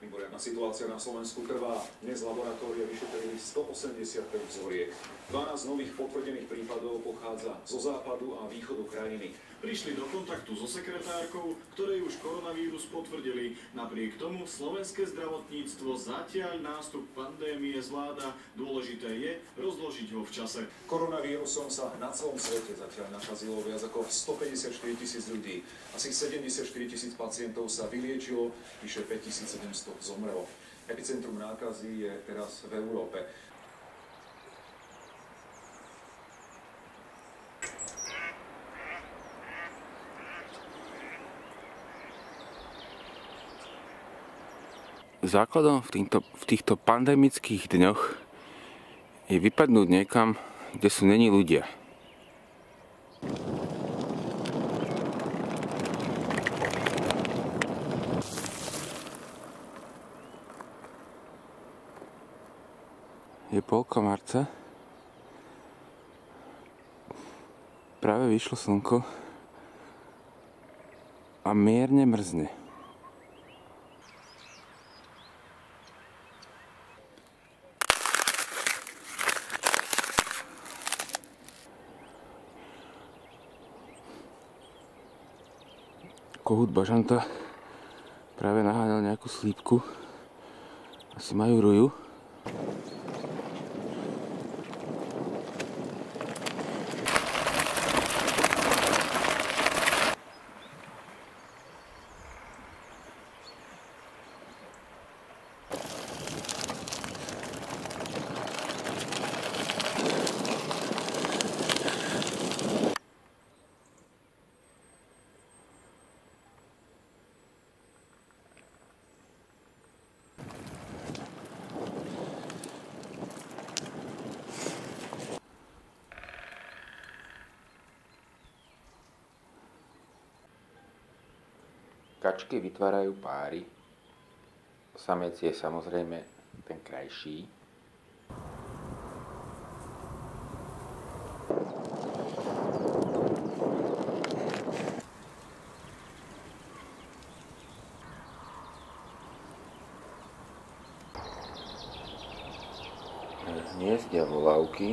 Mimoriadna situácia na Slovensku trvá. Dnes laboratórie vyšetrili 185 vzoriek. 12 nových potvrdených prípadov pochádza zo západu a východu krajiny. Prišli do kontaktu so sekretárkou, ktorej už koronavírus potvrdili. Napriek tomu slovenské zdravotníctvo zatiaľ nástup pandémie zvláda. Dôležité je rozložiť ho v čase. Koronavírusom sa na celom svete zatiaľ nakazilo viac ako 154 tisíc ľudí. Asi 74 tisíc pacientov sa vyliečilo, vyše 5700 zomrelo. Epicentrum nákazy je teraz v Európe. Základom v týchto, v týchto pandemických dňoch je vypadnúť niekam, kde sú není ľudia. Je polka marca. Práve vyšlo slnko a mierne mrzne. kohút bažanta práve naháňal nejakú slípku. Asi majú ruju. Kačky vytvárajú páry. Samec je samozrejme ten krajší. Hniezdia volávky